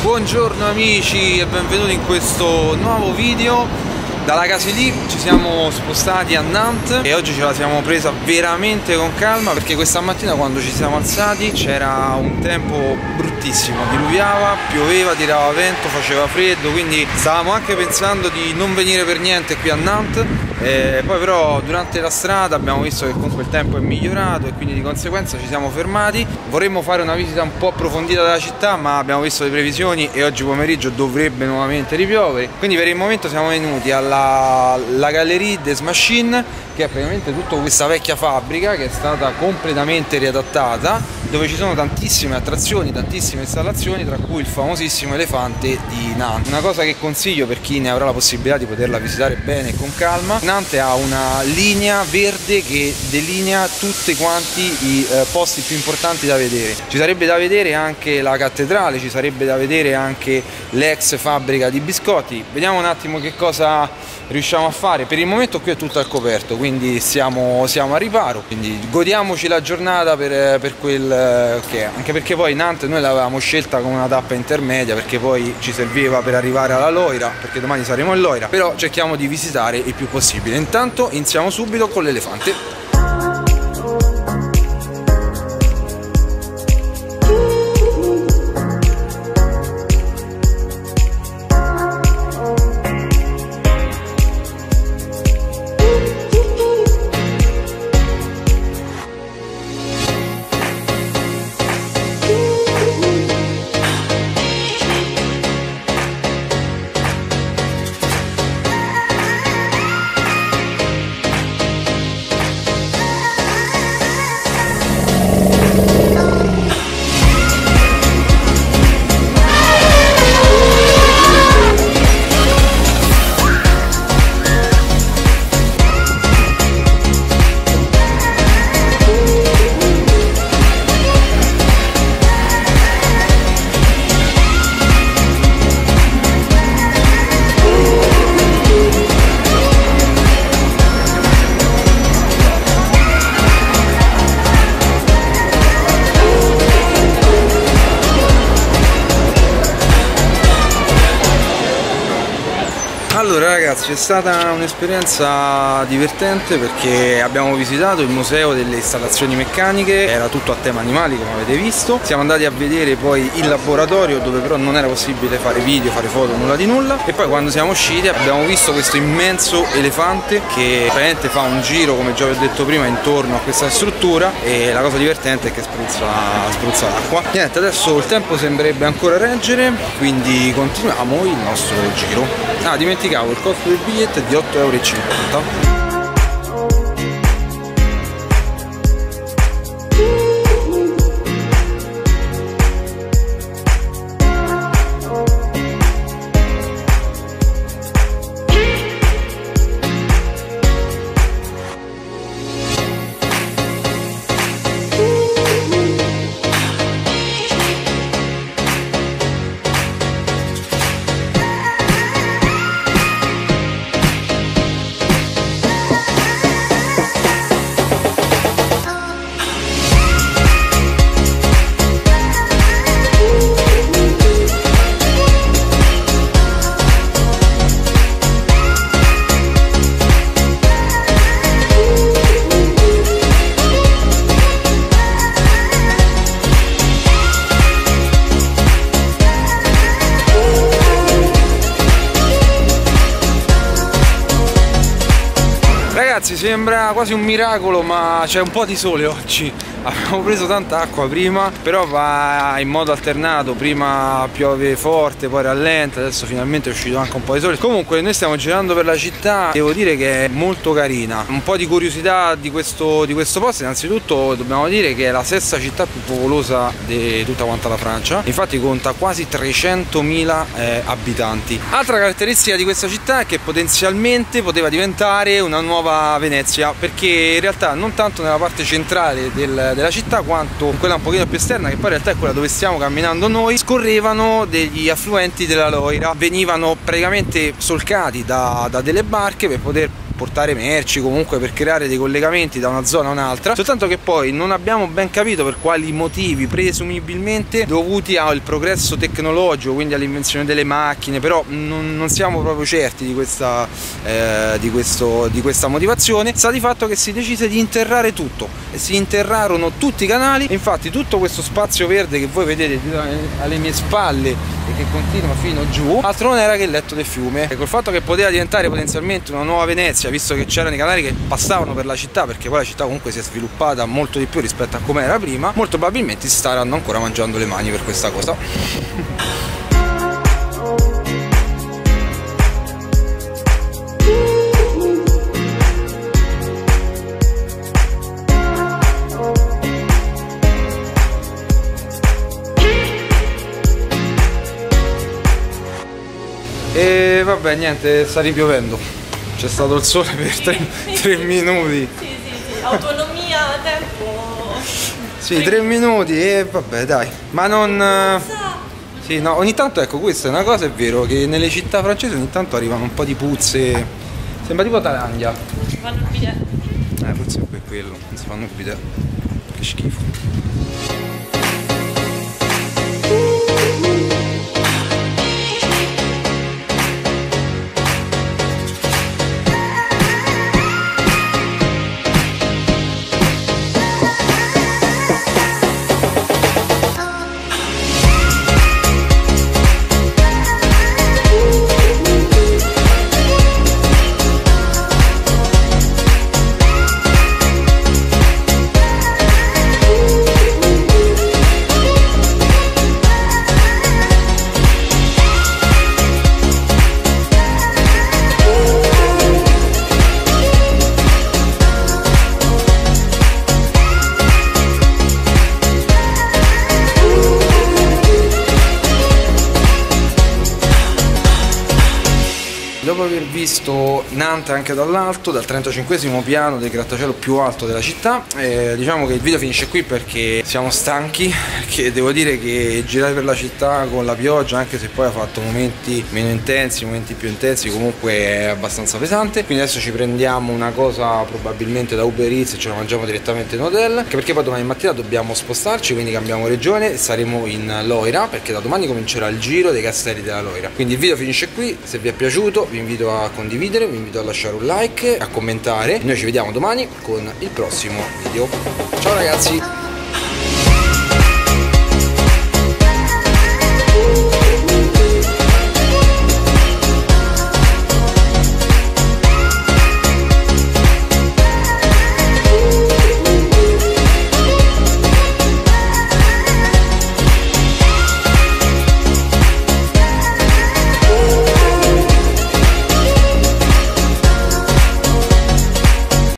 Buongiorno amici e benvenuti in questo nuovo video dalla Casilì ci siamo spostati a Nantes e oggi ce la siamo presa veramente con calma perché questa mattina quando ci siamo alzati c'era un tempo bruttissimo, diluviava, pioveva, tirava vento, faceva freddo, quindi stavamo anche pensando di non venire per niente qui a Nantes. E poi però durante la strada abbiamo visto che comunque il tempo è migliorato e quindi di conseguenza ci siamo fermati. Vorremmo fare una visita un po' approfondita della città ma abbiamo visto le previsioni e oggi pomeriggio dovrebbe nuovamente ripiovere. Quindi per il momento siamo venuti alla la Gallerie des Machines che è praticamente tutta questa vecchia fabbrica che è stata completamente riadattata dove ci sono tantissime attrazioni, tantissime installazioni tra cui il famosissimo elefante di Nantes. Una cosa che consiglio per chi ne avrà la possibilità di poterla visitare bene e con calma Nantes ha una linea verde che delinea tutti quanti i eh, posti più importanti da vedere. Ci sarebbe da vedere anche la cattedrale ci sarebbe da vedere anche l'ex fabbrica di biscotti. Vediamo un attimo che cosa riusciamo a fare. Per il momento qui è tutto al coperto quindi siamo, siamo a riparo quindi godiamoci la giornata per, per quel che è. Anche perché poi Nantes noi l'avevamo scelta come una tappa intermedia perché poi ci serviva per arrivare alla Loira perché domani saremo a Loira però cerchiamo di visitare il più possibile. Intanto iniziamo subito con l'elefante ragazzi è stata un'esperienza divertente perché abbiamo visitato il museo delle installazioni meccaniche, era tutto a tema animali come avete visto, siamo andati a vedere poi il laboratorio dove però non era possibile fare video, fare foto, nulla di nulla e poi quando siamo usciti abbiamo visto questo immenso elefante che praticamente fa un giro come già vi ho detto prima intorno a questa struttura e la cosa divertente è che spruzza, l'acqua. Niente adesso il tempo sembrerebbe ancora reggere quindi continuiamo il nostro giro. Ah dimenticavo il costo Вие, те диот, той е речи. Sembra quasi un miracolo ma c'è un po' di sole oggi Abbiamo preso tanta acqua prima però va in modo alternato. Prima piove forte poi rallenta Adesso finalmente è uscito anche un po' di sole. Comunque noi stiamo girando per la città. Devo dire che è molto carina. Un po' di curiosità di questo, di questo posto. Innanzitutto dobbiamo dire che è la sesta città più popolosa di tutta quanta la Francia. Infatti conta quasi 300.000 eh, abitanti. Altra caratteristica di questa città è che potenzialmente poteva diventare una nuova Venezia perché in realtà non tanto nella parte centrale del, della città quanto quella un pochino più esterna che poi in realtà è quella dove stiamo camminando noi scorrevano degli affluenti della Loira. Venivano praticamente solcati da, da delle barche per poter portare merci, comunque per creare dei collegamenti da una zona a un'altra, soltanto che poi non abbiamo ben capito per quali motivi, presumibilmente dovuti al progresso tecnologico, quindi all'invenzione delle macchine, però non, non siamo proprio certi di questa, eh, di, questo, di questa motivazione, sta di fatto che si decise di interrare tutto e si interrarono tutti i canali, infatti tutto questo spazio verde che voi vedete alle mie spalle e che continua fino giù, altro non era che il letto del fiume, e col fatto che poteva diventare potenzialmente una nuova Venezia, visto che c'erano i canali che passavano per la città, perché poi la città comunque si è sviluppata molto di più rispetto a come era prima, molto probabilmente si staranno ancora mangiando le mani per questa cosa. E vabbè, niente, sta ripiovendo. C'è stato il sole per tre, tre minuti. Sì, sì, sì, autonomia, tempo. Sì, tre minuti e vabbè, dai. Ma non... Sì, no, ogni tanto, ecco, questa è una cosa, è vero, che nelle città francesi ogni tanto arrivano un po' di puzze. Sembra tipo Tarandia. Si fanno il bidet. Eh, forse è quello, non si fanno il bidet. Che schifo. Visto Nantes anche dall'alto, dal 35 piano del grattacielo più alto della città, eh, diciamo che il video finisce qui perché siamo stanchi, che devo dire che girare per la città con la pioggia, anche se poi ha fatto momenti meno intensi, momenti più intensi, comunque è abbastanza pesante. Quindi adesso ci prendiamo una cosa probabilmente da Uber Eats e ce la mangiamo direttamente in hotel, anche perché poi domani mattina dobbiamo spostarci, quindi cambiamo regione e saremo in Loira, perché da domani comincerà il giro dei castelli della Loira. Quindi il video finisce qui, se vi è piaciuto vi invito a condividere, vi invito a lasciare un like, a commentare. Noi ci vediamo domani con il prossimo video. Ciao ragazzi!